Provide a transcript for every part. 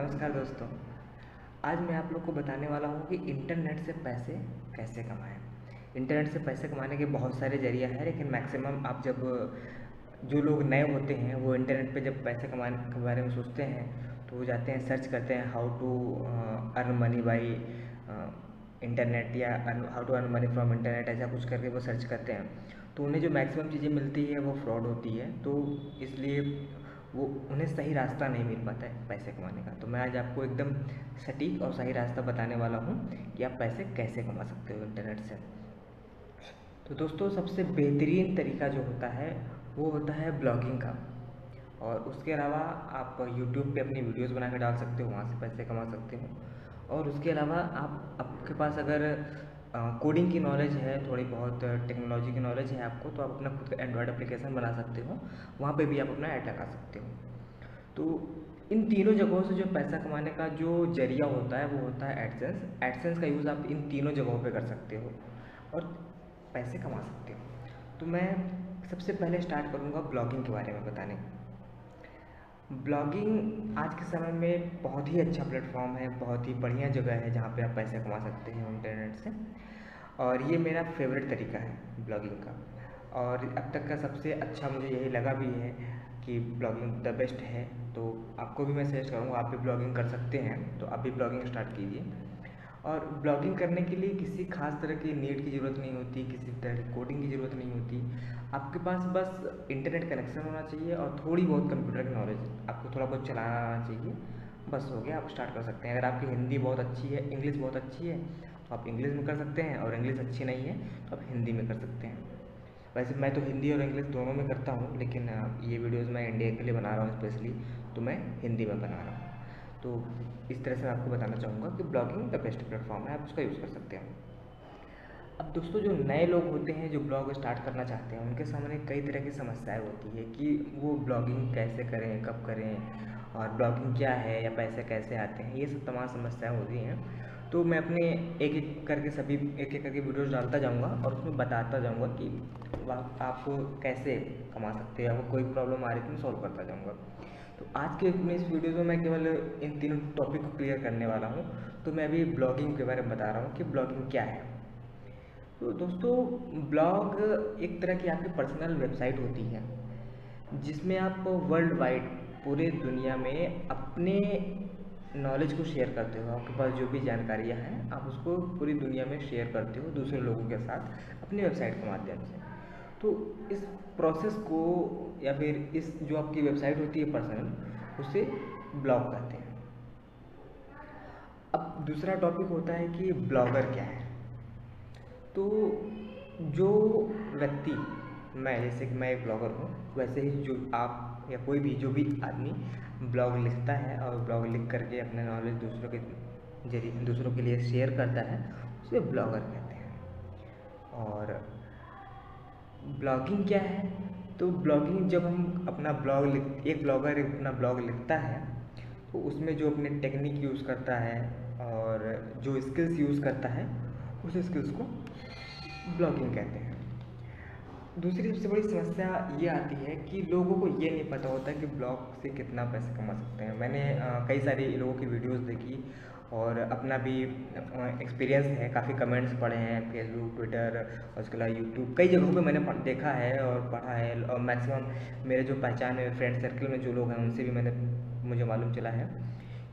नमस्कार दोस्तों। आज मैं आप लोग को बताने वाला हूँ कि इंटरनेट से पैसे कैसे कमाएँ। इंटरनेट से पैसे कमाने के बहुत सारे ज़रिया हैं, लेकिन मैक्सिमम आप जब जो लोग नए होते हैं, वो इंटरनेट पे जब पैसे कमाने, के बारे में सोचते हैं तो वो जाते हैं, सर्च करते हैं how to earn money by internet या how to earn money from internet ऐसा कुछ करके वो सर्च करते हैं। तो उन्हें जो मैक्सिमम चीज़ें मिलती है, वो फ्रॉड होती है। तो इसलिए वो उन्हें सही रास्ता नहीं मिल पाता है पैसे कमाने का। तो मैं आज आपको एकदम सटीक और सही रास्ता बताने वाला हूँ कि आप पैसे कैसे कमा सकते हो इंटरनेट से। तो दोस्तों, सबसे बेहतरीन तरीका जो होता है, वो होता है ब्लॉगिंग का। और उसके अलावा आप यूट्यूब पे अपनी वीडियोस बना कर डाल सकते हो, वहाँ से पैसे कमा सकते हो। और उसके अलावा आप, आपके पास अगर कोडिंग की नॉलेज है, थोड़ी बहुत टेक्नोलॉजी की नॉलेज है आपको तो आप अपना खुद का एंड्रॉयड एप्लीकेशन बना सकते हो, वहाँ पे भी आप अपना ऐड लगा सकते हो। तो इन तीनों जगहों से जो पैसा कमाने का जो ज़रिया होता है, वो होता है एडसेंस एडसेंस का यूज़ आप इन तीनों जगहों पे कर सकते हो और पैसे कमा सकते हो। तो मैं सबसे पहले स्टार्ट करूँगा ब्लॉगिंग के बारे में बताने। ब्लॉगिंग आज के समय में बहुत ही अच्छा प्लेटफॉर्म है, बहुत ही बढ़िया जगह है जहाँ पे आप पैसे कमा सकते हैं इंटरनेट से। और ये मेरा फेवरेट तरीका है ब्लॉगिंग का। और अब तक का सबसे अच्छा मुझे यही लगा भी है कि ब्लॉगिंग द बेस्ट है। तो आपको भी मैं सजेस्ट करूँगा, आप भी ब्लॉगिंग कर सकते हैं। तो आप भी ब्लॉगिंग स्टार्ट कीजिए। और ब्लॉगिंग करने के लिए किसी खास तरह की नीट की ज़रूरत नहीं होती, किसी तरह की कोडिंग की ज़रूरत नहीं होती। आपके पास बस इंटरनेट कनेक्शन होना चाहिए और थोड़ी बहुत कंप्यूटर की नॉलेज आपको थोड़ा बहुत चलाना आना चाहिए, बस हो गया, आप स्टार्ट कर सकते हैं। अगर आपकी हिंदी बहुत अच्छी है इंग्लिश बहुत अच्छी है तो आप इंग्लिश में कर सकते हैं और इंग्लिश अच्छी नहीं है तो आप हिंदी में कर सकते हैं। वैसे मैं तो हिंदी और इंग्लिश दोनों में करता हूँ, लेकिन ये वीडियोज़ मैं इंडिया के लिए बना रहा हूँ स्पेशली तो मैं हिंदी में बना रहा हूँ। तो इस तरह से मैं आपको बताना चाहूँगा कि ब्लॉगिंग द बेस्ट प्लेटफॉर्म है, आप उसका यूज़ कर सकते हैं। अब दोस्तों, जो नए लोग होते हैं, जो ब्लॉग स्टार्ट करना चाहते हैं, उनके सामने कई तरह की समस्याएँ होती है कि वो ब्लॉगिंग कैसे करें, कब करें और ब्लॉगिंग क्या है या पैसे कैसे आते हैं, ये सब तमाम समस्याएँ होती हैं। तो मैं अपने एक एक करके सभी, एक एक करके वीडियोस डालता जाऊँगा और उसमें बताता जाऊँगा कि आप कैसे कमा सकते हैं आपको कोई प्रॉब्लम आ रही है तो मैं सॉल्व करता जाऊँगा। तो आज के इस वीडियो में मैं केवल इन तीनों टॉपिक को क्लियर करने वाला हूँ। तो मैं अभी ब्लॉगिंग के बारे में बता रहा हूँ कि ब्लॉगिंग क्या है। तो दोस्तों ब्लॉग एक तरह की आपकी पर्सनल वेबसाइट होती है, जिसमें आप वर्ल्ड वाइड पूरे दुनिया में अपने नॉलेज को शेयर करते हो। आपके पास जो भी जानकारियाँ हैं, आप उसको पूरी दुनिया में शेयर करते हो दूसरे लोगों के साथ अपनी वेबसाइट के माध्यम से। तो इस प्रोसेस को या फिर इस जो आपकी वेबसाइट होती है पर्सनल उसे ब्लॉग कहते हैं। अब दूसरा टॉपिक होता है कि ब्लॉगर क्या है? तो जो व्यक्ति, मैं जैसे कि मैं एक ब्लॉगर हूँ, वैसे ही जो आप या कोई भी जो भी आदमी ब्लॉग लिखता है और ब्लॉग लिख करके अपने नॉलेज दूसरों के ज़रिए, दूसरों के लिए शेयर करता है, उसे ब्लॉगर कहते हैं। और ब्लॉगिंग क्या है? तो ब्लॉगिंग जब हम अपना ब्लॉग लिख, एक ब्लॉगर अपना ब्लॉग लिखता है तो उसमें जो अपने टेक्निक यूज़ करता है और जो स्किल्स यूज़ करता है, उस स्किल्स को ब्लॉगिंग कहते हैं। दूसरी सबसे बड़ी समस्या ये आती है कि लोगों को ये नहीं पता होता कि ब्लॉग से कितना पैसे कमा सकते हैं। मैंने कई सारी लोगों की वीडियोस देखी और अपना भी एक्सपीरियंस है। काफ़ी कमेंट्स पढ़े हैं फेसबुक ट्विटर और उसके अलावा यूट्यूब कई जगहों पे मैंने देखा है और पढ़ा है और मैक्सिमम मेरे जो पहचान है फ्रेंड सर्कल में जो लोग हैं, उनसे भी मैंने, मुझे मालूम चला है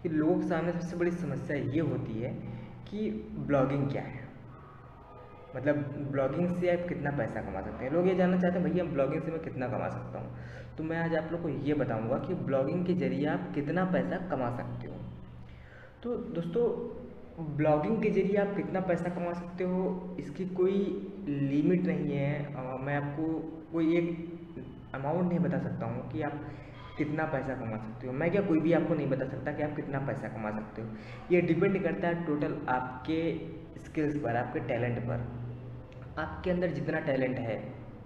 कि लोगों के सामने सबसे बड़ी समस्या ये होती है कि ब्लॉगिंग क्या है। मतलब ब्लॉगिंग से आप कितना पैसा कमा सकते हैं? लोग ये जानना चाहते हैं भैया ब्लॉगिंग से मैं कितना कमा सकता हूँ? तो मैं आज आप लोग को ये बताऊँगा कि ब्लॉगिंग के ज़रिए आप कितना पैसा कमा सकते हो। तो दोस्तों ब्लॉगिंग के ज़रिए आप कितना पैसा कमा सकते हो इसकी कोई लिमिट नहीं है। आ, मैं आपको कोई एक अमाउंट नहीं बता सकता हूँ कि आप कितना पैसा कमा सकते हो। मैं क्या कोई भी आपको नहीं बता सकता कि आप कितना पैसा कमा सकते हो। ये डिपेंड करता है टोटल आपके स्किल्स पर आपके टैलेंट पर। आपके अंदर जितना टैलेंट है,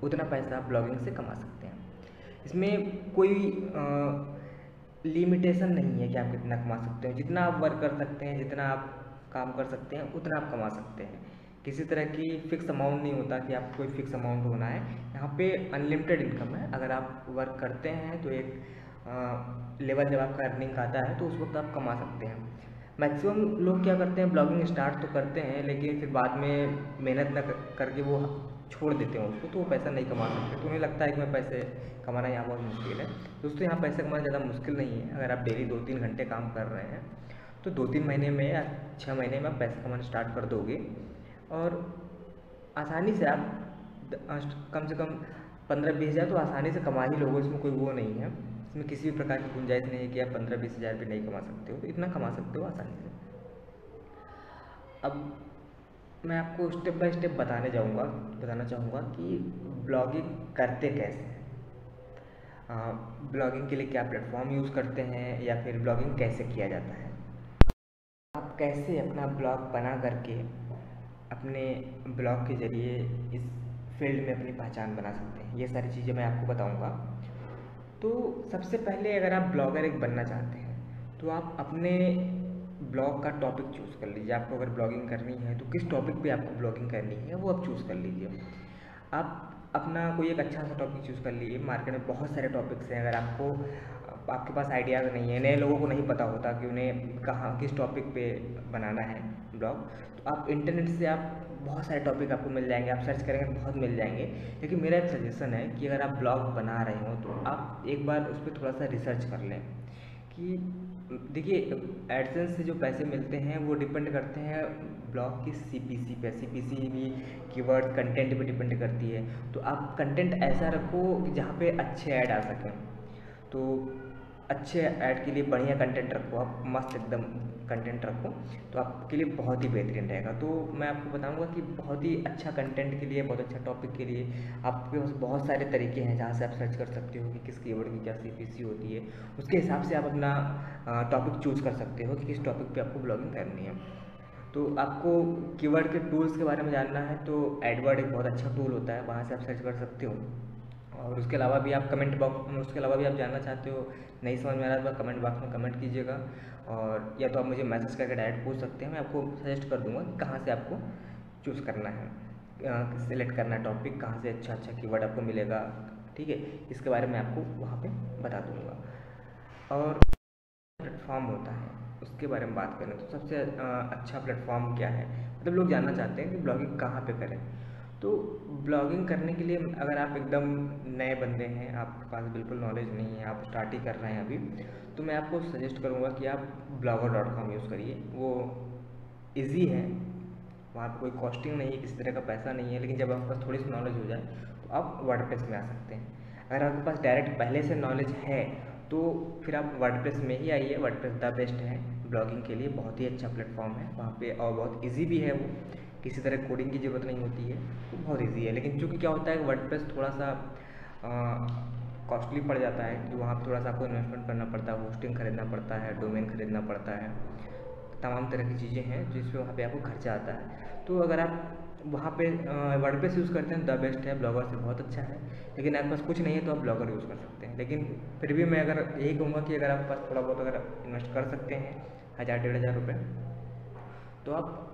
उतना पैसा आप ब्लॉगिंग से कमा सकते हैं। इसमें कोई लिमिटेशन नहीं है कि आप कितना कमा सकते हो। जितना आप वर्क कर सकते हैं, जितना आप काम कर सकते हैं, उतना आप कमा सकते हैं। किसी तरह की फ़िक्स अमाउंट नहीं होता कि आपको कोई फ़िक्स अमाउंट होना है। यहाँ पे अनलिमिटेड इनकम है। अगर आप वर्क करते हैं तो एक लेवल जब आपका अर्निंग आता है तो उस वक्त आप कमा सकते हैं। मैक्सिमम लोग क्या करते हैं ब्लॉगिंग स्टार्ट तो करते हैं, लेकिन फिर बाद में मेहनत न करके वो छोड़ देते हैं उसको तो वो पैसा नहीं कमा सकते। तो उन्हें लगता है कि मैं पैसे कमाना यहाँ बहुत मुश्किल है। दोस्तों, यहाँ पैसे कमाना ज़्यादा मुश्किल नहीं है। अगर आप डेली दो तीन घंटे काम कर रहे हैं तो दो तीन महीने में या छः महीने में आप पैसे कमाना स्टार्ट कर दोगे। और आसानी से आप कम से कम पंद्रह बीस हज़ार तो आसानी से कमा ही लोगे, इसमें कोई वो नहीं है। इसमें किसी भी प्रकार की गुंजाइश नहीं है कि आप पंद्रह बीस हज़ार भी नहीं कमा सकते हो। तो इतना कमा सकते हो आसानी से। अब मैं आपको स्टेप बाय स्टेप बताने जाऊँगा, बताना चाहूँगा कि ब्लॉगिंग करते कैसे ब्लॉगिंग के लिए क्या प्लेटफॉर्म यूज़ करते हैं या फिर ब्लॉगिंग कैसे किया जाता है? आप कैसे अपना ब्लॉग बना करके अपने ब्लॉग के ज़रिए इस फ़ील्ड में अपनी पहचान बना सकते हैं? ये सारी चीज़ें मैं आपको बताऊँगा। तो सबसे पहले अगर आप ब्लॉगर एक बनना चाहते हैं तो आप अपने ब्लॉग का टॉपिक चूज़ कर लीजिए। आपको अगर ब्लॉगिंग करनी है तो किस टॉपिक पे आपको ब्लॉगिंग करनी है, वो आप चूज़ कर लीजिए। आप अपना कोई एक अच्छा सा टॉपिक चूज़ कर लीजिए। मार्केट में बहुत सारे टॉपिक्स हैं। अगर आपको आपके पास आइडिया नहीं है नए लोगों को नहीं पता होता कि उन्हें कहाँ, किस टॉपिक पे बनाना है ब्लॉग तो आप इंटरनेट से आप बहुत सारे टॉपिक आपको मिल जाएँगे, आप सर्च करेंगे, बहुत मिल जाएँगे। लेकिन मेरा एक सजेशन है कि अगर आप ब्लॉग बना रहे हो तो आप एक बार उस पर थोड़ा सा रिसर्च कर लें कि, देखिए एडसेंस से जो पैसे मिलते हैं, वो डिपेंड करते हैं ब्लॉग की सीपीसी पे। सीपीसी भी कीवर्ड कंटेंट पे डिपेंड करती है। तो आप कंटेंट ऐसा रखो कि जहाँ पे अच्छे ऐड आ सकें। तो अच्छे ऐड के लिए बढ़िया कंटेंट रखो आप, मस्त एकदम कंटेंट रखो तो आपके लिए बहुत ही बेहतरीन रहेगा। तो मैं आपको बताऊँगा कि बहुत ही अच्छा कंटेंट के लिए, बहुत अच्छा टॉपिक के लिए आपके पास बहुत सारे तरीके हैं जहाँ से आप सर्च कर सकते हो कि किस कीवर्ड की क्या सी होती है। उसके हिसाब से आप अपना टॉपिक चूज़ कर सकते हो कि किस टॉपिक पर आपको ब्लॉगिंग करनी है। तो आपको कीवर्ड के टूल्स के बारे में जानना है तो एडवर्ड एक बहुत अच्छा टूल होता है, वहाँ से आप सर्च कर सकते हो। और उसके अलावा भी आप कमेंट बॉक्स उसके अलावा भी आप जानना चाहते हो, नहीं समझ में आ रहा तो कमेंट बॉक्स में कमेंट कीजिएगा। और या तो आप मुझे मैसेज करके डायरेक्ट पूछ सकते हैं, मैं आपको सजेस्ट कर दूँगा कि कहाँ से आपको चूज़ करना है। सिलेक्ट करना है टॉपिक कहाँ से अच्छा अच्छा कीवर्ड आपको मिलेगा, ठीक है? इसके बारे में आपको वहाँ पे बता दूँगा। और प्लेटफॉर्म होता है, उसके बारे में बात करें तो सबसे अच्छा प्लेटफॉर्म क्या है? मतलब लोग जानना चाहते हैं कि ब्लॉगिंग कहाँ पे करें। तो ब्लॉगिंग करने के लिए अगर आप एकदम नए बंदे हैं, आपके पास बिल्कुल नॉलेज नहीं है, आप स्टार्ट ही कर रहे हैं अभी तो मैं आपको सजेस्ट करूँगा कि आप ब्लॉगर डॉट कॉम यूज़ करिए। वो इजी है, वहाँ पर कोई कॉस्टिंग नहीं है, किसी तरह का पैसा नहीं है, लेकिन जब आपके पास थोड़ी सी नॉलेज हो जाए तो आप वर्ड में आ सकते हैं। अगर आपके पास डायरेक्ट पहले से नॉलेज है तो फिर आप वर्ड में ही आइए। वर्ड द बेस्ट है। ब्लॉगिंग के लिए बहुत ही अच्छा प्लेटफॉर्म है। वहाँ पे और बहुत इजी भी है वो। किसी तरह कोडिंग की ज़रूरत नहीं होती है तो बहुत ईजी है। लेकिन चूँकि क्या होता है वर्ड थोड़ा सा कॉस्टली पड़ जाता है कि वहाँ पर थोड़ा सा आपको इन्वेस्टमेंट करना पड़ता है होस्टिंग खरीदना पड़ता है डोमेन खरीदना पड़ता है, तमाम तरह की चीज़ें हैं जिस वहाँ पे आपको खर्चा आता है। तो अगर आप वहाँ पे वर्ड यूज़ करते हैं द बेस्ट है ब्लॉगर से बहुत अच्छा है, लेकिन आपके पास कुछ नहीं है तो आप ब्लॉगर यूज़ कर सकते हैं। लेकिन फिर भी मैं अगर यही कहूँगा कि अगर आपके पास थोड़ा बहुत अगर इन्वेस्ट कर सकते हैं, हज़ार डेढ़ हज़ार रुपये तो आप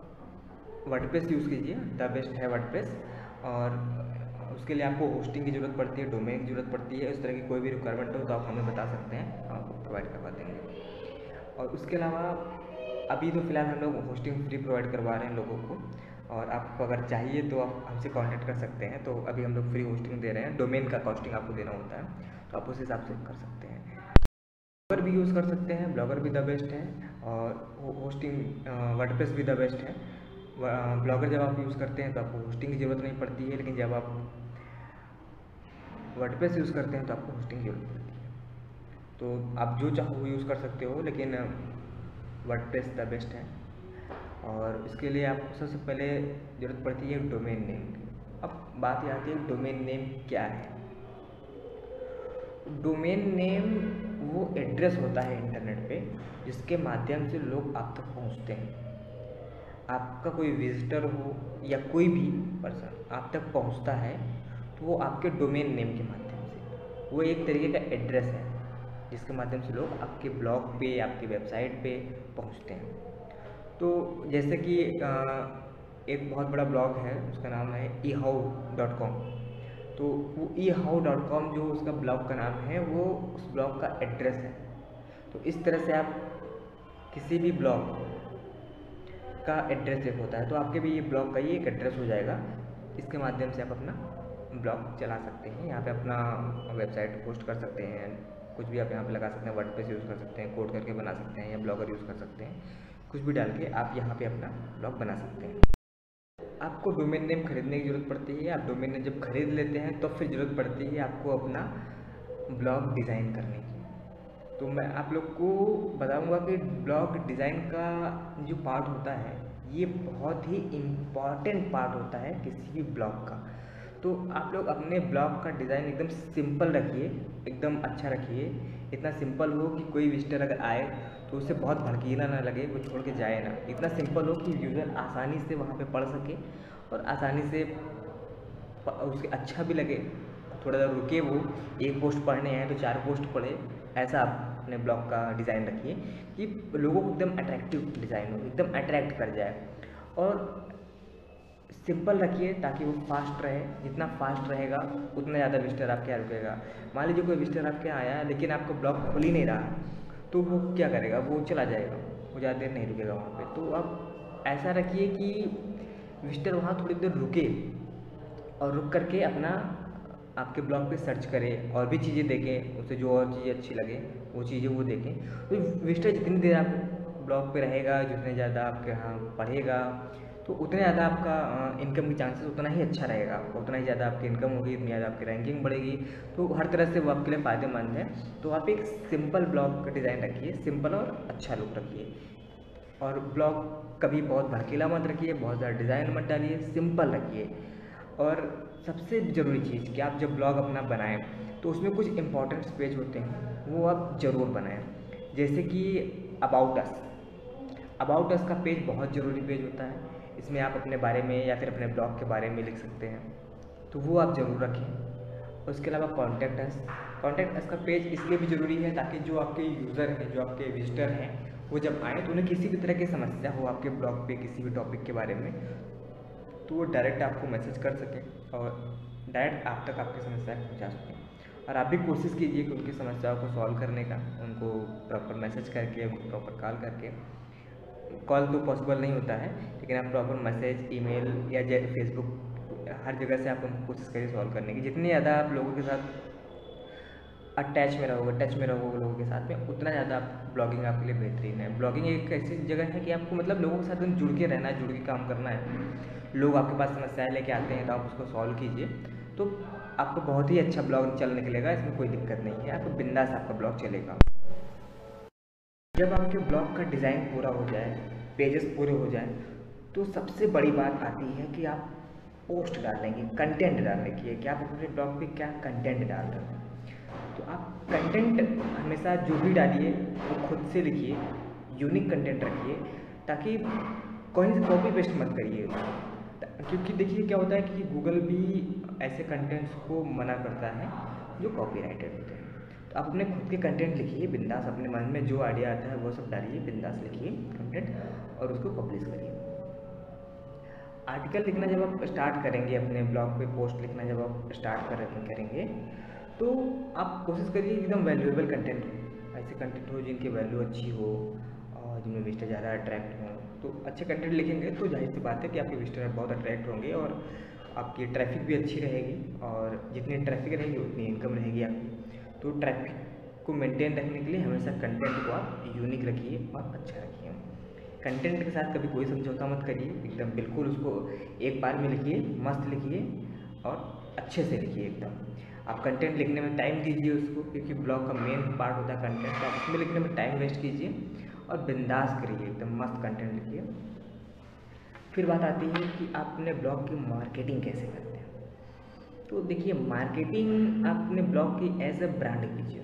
वर्डप्रेस यूज़ कीजिए, द बेस्ट है वर्डप्रेस। और उसके लिए आपको होस्टिंग की ज़रूरत पड़ती है डोमेन की ज़रूरत पड़ती है, इस तरह की कोई भी रिक्वायरमेंट हो तो आप हमें बता सकते हैं आपको प्रोवाइड करवा देंगे। और उसके अलावा अभी तो फ़िलहाल हम लोग होस्टिंग फ्री प्रोवाइड करवा रहे हैं लोगों को, और आपको अगर चाहिए तो आप हमसे कांटेक्ट कर सकते हैं। तो अभी हम लोग फ्री होस्टिंग दे रहे हैं डोमेन का कॉस्टिंग आपको देना होता है तो आप उस हिसाब से कर सकते हैं। ब्लॉगर भी यूज़ कर सकते हैं ब्लॉगर भी द बेस्ट है, और होस्टिंग वर्डप्रेस भी द बेस्ट है। ब्लॉगर जब आप यूज़ करते हैं तो आपको होस्टिंग की ज़रूरत नहीं पड़ती है, लेकिन जब आप वर्डप्रेस यूज़ करते हैं तो आपको होस्टिंग की ज़रूरत पड़ती है। तो आप जो चाहो वो यूज़ कर सकते हो, लेकिन वर्डप्रेस द बेस्ट है। और इसके लिए आपको सबसे पहले ज़रूरत पड़ती है डोमेन नेम की। अब बात ये आती है डोमेन नेम क्या है? डोमेन नेम वो एड्रेस होता है इंटरनेट पे, जिसके माध्यम से लोग आप तक पहुँचते हैं। आपका कोई विजिटर हो या कोई भी पर्सन आप तक पहुँचता है तो वो आपके डोमेन नेम के माध्यम से, वो एक तरीके का एड्रेस है, जिसके माध्यम से लोग आपके ब्लॉग पे, आपकी वेबसाइट पे पहुँचते हैं। तो जैसे कि एक बहुत बड़ा ब्लॉग है, उसका नाम है ई हाउ डॉट कॉम तो वो ई हाउ डॉट कॉम जो उसका ब्लॉग का नाम है, वो उस ब्लॉग का एड्रेस है। तो इस तरह से आप किसी भी ब्लॉग का एड्रेस एक होता है। तो आपके भी ये ब्लॉग का ही एक एड्रेस हो जाएगा। इसके माध्यम से आप अपना ब्लॉग चला सकते हैं। यहाँ पे अपना वेबसाइट पोस्ट कर सकते हैं। कुछ भी आप यहाँ पे लगा सकते हैं। वर्ड यूज़ कर सकते हैं। कोड करके बना सकते हैं या ब्लॉगर यूज़ कर सकते हैं। कुछ भी डाल के आप यहाँ पे अपना ब्लॉग बना सकते हैं। आपको डोमेन नेम खरीदने की ज़रूरत पड़ती है। आप डोमेन नेम जब खरीद लेते हैं तो फिर ज़रूरत पड़ती है आपको अपना ब्लॉग डिज़ाइन करने की। तो मैं आप लोग को बताऊँगा कि ब्लॉग डिज़ाइन का जो पार्ट होता है, ये बहुत ही इंपॉर्टेंट पार्ट होता है किसी भी ब्लॉग का। तो आप लोग अपने ब्लॉग का डिज़ाइन एकदम सिंपल रखिए, एकदम अच्छा रखिए। इतना सिंपल हो कि कोई विजिटर अगर आए तो उसे बहुत भड़कीला ना लगे, वो छोड़ के जाए ना। इतना सिंपल हो कि यूज़र आसानी से वहाँ पे पढ़ सके और आसानी से उसे अच्छा भी लगे। थोड़ा देर रुके वो, एक पोस्ट पढ़ने हैं तो चार पोस्ट पढ़े, ऐसा अपने ब्लॉग का डिज़ाइन रखिए कि लोगों को एकदम अट्रैक्टिव डिज़ाइन हो, एकदम अट्रैक्ट कर जाए। और सिंपल रखिए ताकि वो फास्ट रहे, जितना फास्ट रहेगा, उतना ज़्यादा विस्टर आपके यहाँ रुकेगा। मान लीजिए कोई विस्टर आपके यहाँ आया, लेकिन आपको ब्लॉक खुल ही नहीं रहा तो वो क्या करेगा? वो चला जाएगा, वो ज़्यादा देर नहीं रुकेगा वहाँ पे। तो आप ऐसा रखिए कि विस्टर वहाँ थोड़ी देर रुके, और रुक करके अपना आपके ब्लॉग पे सर्च करें, और भी चीज़ें देखें उसे जो और चीज़ें अच्छी लगे, वो चीज़ें वो देखें। तो विस्टर जितनी देर आप ब्लॉग पे रहेगा, जितने ज़्यादा आपके यहाँ पढ़ेगा तो उतने ज़्यादा आपका इनकम के चांसेस उतना ही अच्छा रहेगा आपका, उतना ही ज़्यादा आपकी इनकम होगी उतनी ज़्यादा आपकी रैंकिंग बढ़ेगी। तो हर तरह से वो आपके लिए फ़ायदेमंद है। तो आप एक सिंपल ब्लॉग का डिज़ाइन रखिए सिंपल और अच्छा लुक रखिए। और ब्लॉग कभी बहुत भड़कीला मत रखिए, बहुत ज़्यादा डिज़ाइन मत डालिए सिंपल रखिए। और सबसे ज़रूरी चीज़ कि आप जब ब्लॉग अपना बनाएँ तो उसमें कुछ इंपॉर्टेंट पेज होते हैं, वो आप ज़रूर बनाएँ। जैसे कि अबाउट अस अबाउट अस का पेज बहुत ज़रूरी पेज होता है। इसमें आप अपने बारे में या फिर अपने ब्लॉग के बारे में लिख सकते हैं। तो वो आप ज़रूर रखें। उसके अलावा कॉन्टैक्ट अस कॉन्टैक्ट अस का पेज इसलिए भी ज़रूरी है ताकि जो आपके यूज़र हैं, जो आपके विजिटर हैं, वो जब आएँ तो उन्हें किसी भी तरह की समस्या हो आपके ब्लॉग पे, किसी भी टॉपिक के बारे में तो वो डायरेक्ट आपको मैसेज कर सकें और डायरेक्ट आप तक आपकी समस्याएँ पहुँचा सकें। और आप भी कोशिश कीजिए कि उनकी समस्याओं को सॉल्व करने का, उनको प्रॉपर मैसेज करके, उनको प्रॉपर कॉल करके। कॉल तो पॉसिबल नहीं होता है, लेकिन आप प्रॉपर मैसेज ईमेल या फेसबुक हर जगह से आप उनको कोशिश करिए सॉल्व करने की। जितनी ज़्यादा आप लोगों के साथ अटैच में रहोगे, टच में रहोगे लोगों के साथ में, उतना ज़्यादा आप ब्लॉगिंग आपके लिए बेहतरीन है। ब्लॉगिंग एक ऐसी जगह है कि आपको मतलब लोगों के साथ जुड़ के रहना है, जुड़ के काम करना है। लोग आपके पास समस्याएँ लेके आते हैं तो आप उसको सॉल्व कीजिए। तो आपको बहुत ही अच्छा ब्लॉग चल निकलेगा इसमें कोई दिक्कत नहीं है। आपको बिंदास आपका ब्लॉग चलेगा। जब आपके ब्लॉग का डिज़ाइन पूरा हो जाए, पेजेस पूरे हो जाए तो सबसे बड़ी बात आती है कि आप पोस्ट डालेंगे कंटेंट डालने की है कि आप अपने ब्लॉग पे क्या कंटेंट डाल रहे हैं। तो आप कंटेंट हमेशा जो भी डालिए, वो खुद से लिखिए यूनिक कंटेंट रखिए, ताकि कहीं से कॉपी पेस्ट मत करिए। क्योंकि देखिए क्या होता है कि गूगल भी ऐसे कंटेंट्स को मना करता है, जो कॉपी राइटेड होते हैं। तो आप अपने खुद के कंटेंट लिखिए, बिंदास अपने मन में जो आइडिया आता है, वो सब डालिए, बिंदास लिखिए कंटेंट और उसको पब्लिश करिए। आर्टिकल लिखना जब आप स्टार्ट करेंगे, अपने ब्लॉग पे पोस्ट लिखना जब आप स्टार्ट करेंगे तो आप कोशिश करिए एकदम वैल्यूएबल कंटेंट हो। ऐसे कंटेंट हो जिनकी वैल्यू अच्छी हो, और जिनमें विजिटर ज़्यादा अट्रैक्ट हों। तो अच्छे कंटेंट लिखेंगे तो ज़ाहिर सी बात है कि आपके विजिटर बहुत अट्रैक्ट होंगे और आपकी ट्रैफ़िक भी अच्छी रहेगी और जितनी ट्रैफ़िक रहेगी, उतनी इनकम रहेगी आपकी। तो ट्रैफ़िक को मेंटेन रखने के लिए हमेशा कंटेंट को आप यूनिक रखिए और अच्छा रखिए। कंटेंट के साथ कभी कोई समझौता मत करिए, एकदम बिल्कुल उसको एक बार में लिखिए, मस्त लिखिए और अच्छे से लिखिए एकदम। आप कंटेंट लिखने में टाइम दीजिए उसको, क्योंकि ब्लॉग का मेन पार्ट होता है कंटेंट तो आप उसमें लिखने में टाइम वेस्ट कीजिए और बिंदास करिए, एकदम मस्त कंटेंट लिखिए। फिर बात आती है कि आप अपने ब्लॉग की मार्केटिंग कैसे करते हैं? तो देखिए मार्केटिंग आप अपने ब्लॉग की एज अ ब्रांड कीजिए।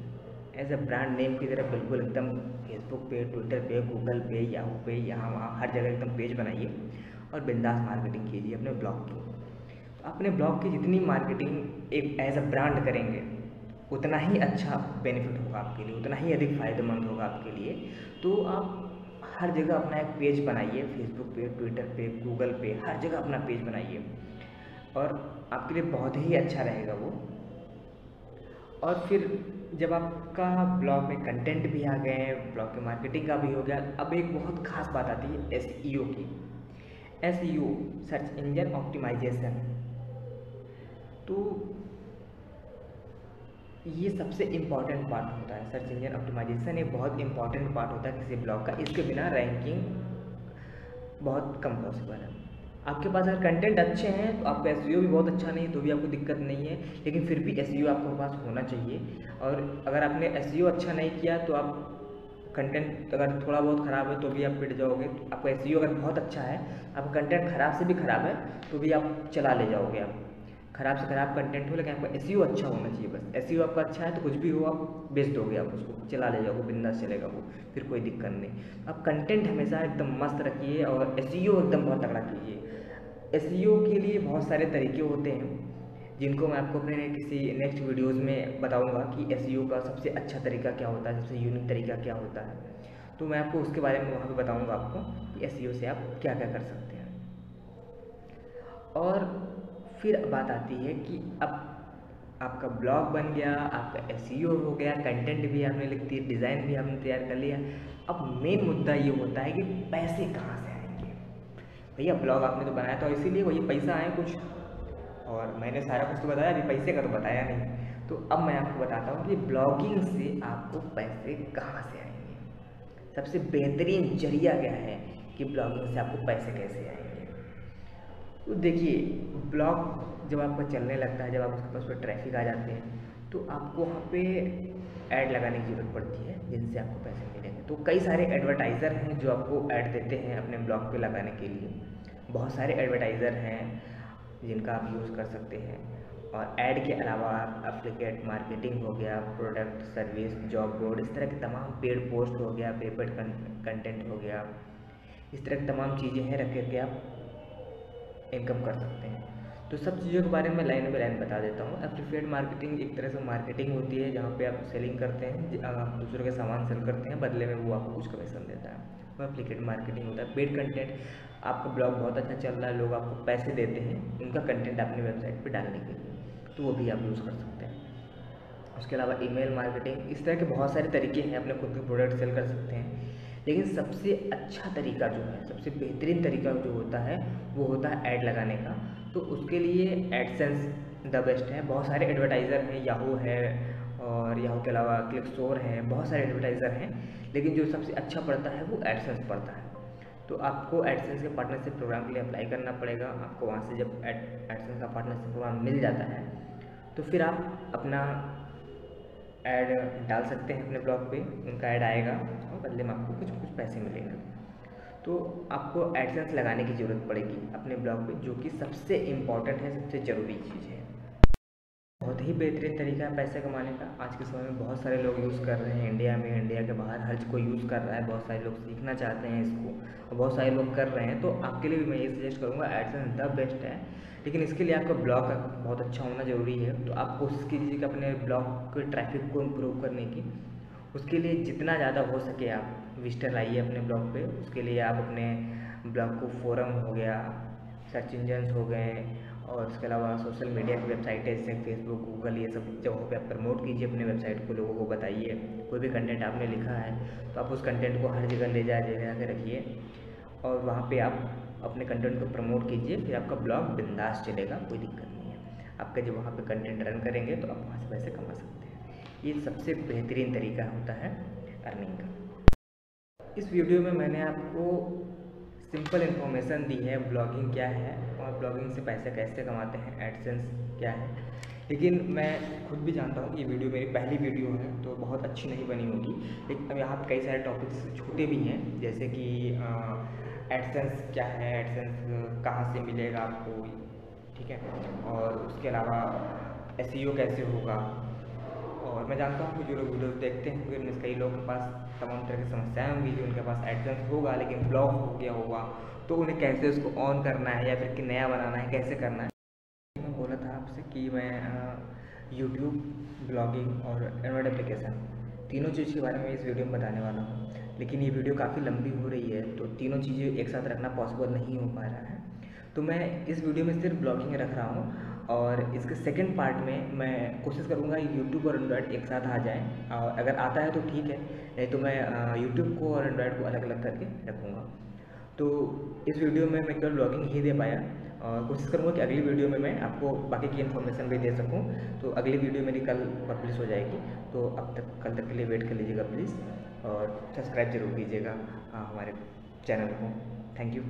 एज अ ब्रांड नेम की तरह बिल्कुल एकदम फेसबुक पे ट्विटर पे गूगल पे याहू पे, यहाँ, वहाँ, हर जगह एकदम पेज बनाइए और बिंदास मार्केटिंग कीजिए अपने ब्लॉग की। तो अपने ब्लॉग की जितनी मार्केटिंग एक एज अ ब्रांड करेंगे, उतना ही अच्छा बेनिफिट होगा आपके लिए, उतना ही अधिक फ़ायदेमंद होगा आपके लिए। तो आप हर जगह अपना एक पेज बनाइए फेसबुक पे ट्विटर पे गूगल पे, हर जगह अपना पेज बनाइए। और आपके लिए बहुत ही अच्छा रहेगा वो। और फिर जब आपका ब्लॉग में कंटेंट भी आ गए, ब्लॉग की मार्केटिंग का भी हो गया, अब एक बहुत ख़ास बात आती है एस e की। एस सर्च इंजन ऑप्टिमाइजेशन तो ये सबसे इंपॉर्टेंट पार्ट होता है सर्च इंजन ऑप्टिमाइजेशन एक बहुत इंपॉर्टेंट पार्ट होता है किसी ब्लॉग का। इसके बिना रैंकिंग बहुत कम पॉसिबल है। आपके पास अगर कंटेंट अच्छे हैं तो आपका एस भी बहुत अच्छा नहीं है तो भी आपको दिक्कत नहीं है, लेकिन फिर भी एस आपके पास होना चाहिए। और अगर आपने एस अच्छा नहीं किया तो आप कंटेंट अगर थोड़ा बहुत ख़राब है तो भी आप पिट जाओगे। तो आपका एस अगर बहुत अच्छा है, आपका कंटेंट ख़राब से भी ख़राब है तो भी आप चला ले जाओगे आप। ख़राब से ख़राब कंटेंट हो, लेकिन आपका एस अच्छा होना चाहिए बस। एस आपका अच्छा है तो कुछ भी हो, आप बेच दोगे, आप उसको चला ले जाओगे बिंदास चलेगा वो, फिर कोई दिक्कत नहीं। आप कंटेंट हमेशा एकदम मस्त रखिए और एस एकदम बहुत तगड़ा कीजिए। एस के लिए बहुत सारे तरीके होते हैं, जिनको मैं आपको अपने किसी नेक्स्ट वीडियोज़ में बताऊँगा कि एस का सबसे अच्छा तरीका क्या होता है, सबसे यूनिक तरीका क्या होता है। तो मैं आपको उसके बारे में वहाँ पे बताऊँगा आपको कि एस से आप क्या क्या कर सकते हैं। और फिर बात आती है कि अब आपका ब्लॉग बन गया, आपका एस हो गया कंटेंट भी हमने लिख दिया डिज़ाइन भी हमने तैयार कर लिया। अब मेन मुद्दा ये होता है कि पैसे कहाँ से आएँगे? भैया, ब्लॉग आपने तो बनाया था इसीलिए वही पैसा आए कुछ। और मैंने सारा कुछ तो बताया, अभी पैसे का तो बताया नहीं। तो अब मैं आपको बताता हूँ कि ब्लॉगिंग से आपको पैसे कहाँ से आएँगे? सबसे बेहतरीन ज़रिया क्या है कि ब्लॉगिंग से आपको पैसे कैसे आएँगे? तो देखिए ब्लॉग जब आपका चलने लगता है, जब आप उसके पास पर ट्रैफ़िक आ जाते हैं तो आपको वहाँ पे ऐड लगाने की ज़रूरत पड़ती है, जिनसे आपको पैसे मिलेंगे। तो कई सारे एडवर्टाइज़र हैं जो आपको ऐड देते हैं अपने ब्लॉग पे लगाने के लिए। बहुत सारे एडवर्टाइज़र हैं जिनका आप यूज़ कर सकते हैं। और ऐड के अलावा अप्लीकेट मार्केटिंग हो गया प्रोडक्ट सर्विस जॉब बोर्ड इस तरह के तमाम पेड पोस्ट हो गया पेपर कंटेंट हो गया। इस तरह की तमाम चीज़ें हैं, रख करके आप इनकम कर सकते हैं। तो सब चीज़ों के बारे में लाइन बाई लाइन बता देता हूँ। एप्लीकेट मार्केटिंग एक तरह से मार्केटिंग होती है, जहाँ पे आप सेलिंग करते हैं आप दूसरों के सामान सेल करते हैं, बदले में वो आपको कुछ कमीशन देता है। वो एप्लीकेट मार्केटिंग होता है। पेड कंटेंट आपका ब्लॉग बहुत अच्छा चल रहा है, लोग आपको पैसे देते हैं, उनका कंटेंट अपनी वेबसाइट पर डालने के लिए तो वो भी आप यूज़ कर सकते हैं। उसके अलावा ईमेल मार्केटिंग इस तरह के बहुत सारे तरीके हैं, अपने खुद के प्रोडक्ट सेल कर सकते हैं। लेकिन सबसे अच्छा तरीका जो है, सबसे बेहतरीन तरीका जो होता है, वो होता है ऐड लगाने का। तो उसके लिए एडसेंस द बेस्ट है। बहुत सारे एडवर्टाइज़र हैं याहू है और याहू के अलावा क्लिक स्टोर है, बहुत सारे एडवर्टाइज़र हैं, लेकिन जो सबसे अच्छा पड़ता है वो एडसेंस पड़ता है। तो आपको एडसेंस के पार्टनरशिप प्रोग्राम के लिए अप्लाई करना पड़ेगा। आपको वहाँ से जब एडसेंस का पार्टनरशिप प्रोग्राम मिल जाता है तो फिर आप अपना ऐड डाल सकते हैं अपने ब्लॉग पे। उनका ऐड आएगा और बदले में आपको कुछ कुछ पैसे मिलेंगे। तो आपको एडसेंस लगाने की ज़रूरत पड़ेगी अपने ब्लॉग पे, जो कि सबसे इंपॉर्टेंट है, सबसे ज़रूरी चीज़ है। बहुत ही बेहतरीन तरीका है पैसे कमाने का। आज के समय में बहुत सारे लोग यूज़ कर रहे हैं इंडिया में इंडिया के बाहर, हर कोई यूज़ कर रहा है। बहुत सारे लोग सीखना चाहते हैं इसको, और बहुत सारे लोग कर रहे हैं। तो आपके लिए भी मैं ये सजेस्ट करूँगा, एडसेंस द बेस्ट है। लेकिन इसके लिए आपका ब्लॉग बहुत अच्छा होना ज़रूरी है। तो आप कोशिश कीजिए कि अपने ब्लॉग के ट्रैफ़िक को इम्प्रूव करने की। उसके लिए जितना ज़्यादा हो सके आप विजिटर लाइए अपने ब्लॉग पे। उसके लिए आप अपने ब्लॉग को फोरम हो गया, सर्च इंजन्स हो गए, और उसके अलावा सोशल मीडिया की वेबसाइट है, जैसे फेसबुक गूगल ये सब जगहों पे आप प्रमोट कीजिए अपने वेबसाइट को, लोगों को बताइए, कोई भी कंटेंट आपने लिखा है तो आप उस कंटेंट को हर जगह ले जा जा के रखिए, और वहाँ पे आप अपने कंटेंट को प्रमोट कीजिए, फिर आपका ब्लॉग बिंदास चलेगा, कोई दिक्कत नहीं है। आपका जब वहाँ पे कंटेंट रन करेंगे तो आप वहाँ से पैसे कमा सकते हैं। ये सबसे बेहतरीन तरीका होता है अर्निंग का। इस वीडियो में मैंने आपको सिंपल इन्फॉर्मेशन दी है ब्लॉगिंग क्या है और ब्लॉगिंग से पैसे कैसे कमाते हैं एडसेंस क्या है। लेकिन मैं खुद भी जानता हूँ ये वीडियो मेरी पहली वीडियो है तो बहुत अच्छी नहीं बनी होगी। लेकिन अब यहाँ पर कई सारे टॉपिक्स छोटे भी हैं, जैसे कि एडसेंस क्या है एडसेंस कहाँ से मिलेगा आपको, ठीक है? और उसके अलावा एस कैसे होगा और मैं जानता हूँ कि जो लोग वीडियो देखते हैं उनमें कई लोगों के पास तमाम तरह की समस्याएँ होंगी कि उनके पास एडसेंस होगा, लेकिन ब्लॉक हो गया होगा तो उन्हें कैसे उसको ऑन करना है या फिर कि नया बनाना है, कैसे करना है? मैं बोला था आपसे कि मैं यूट्यूब ब्लॉगिंग और एंड्रॉयड एप्लीकेशन तीनों चीज़ के बारे में इस वीडियो में बताने वाला हूँ। लेकिन ये वीडियो काफ़ी लंबी हो रही है तो तीनों चीज़ें एक साथ रखना पॉसिबल नहीं हो पा रहा है। तो मैं इस वीडियो में सिर्फ़ ब्लॉगिंग रख रहा हूँ और इसके सेकंड पार्ट में मैं कोशिश करूँगा यूट्यूब और एंड्रॉयड एक साथ आ जाएँ। अगर आता है तो ठीक है, नहीं तो मैं यूट्यूब को और एंड्रॉयड को अलग अलग करके रखूँगा। तो इस वीडियो में मैं केवल ब्लॉगिंग ही दे पाया। और कोशिश करूँगा कि अगली वीडियो में मैं आपको बाकी की इन्फॉर्मेशन भी दे सकूँ। तो अगली वीडियो मेरी कल पब्लिश हो जाएगी। तो अब तक, कल तक के लिए वेट कर लीजिएगा प्लीज़ और सब्सक्राइब ज़रूर कीजिएगा हमारे चैनल को। Thank you